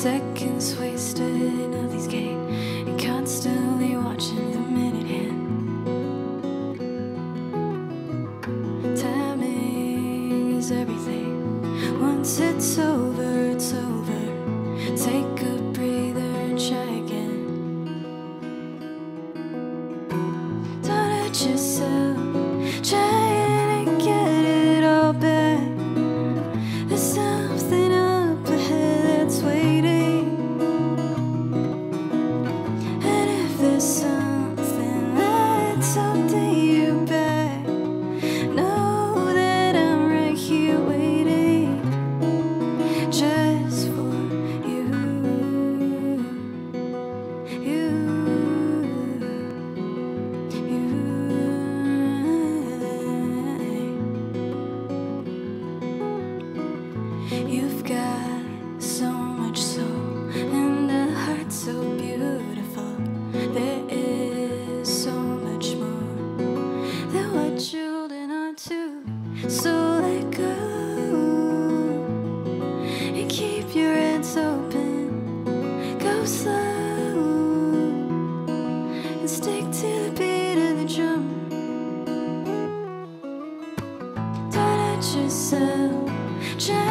Seconds wasted, nothing's gained, and constantly watching the minute hand. Timing is everything. Once it's over, it's over. Take a breather and try again. Don't hurt yourself, trying So.